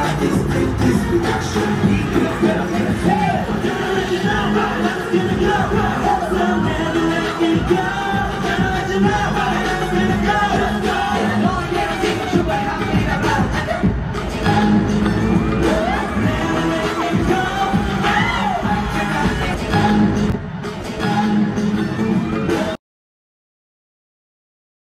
Now, let's get it go. Now, let you know.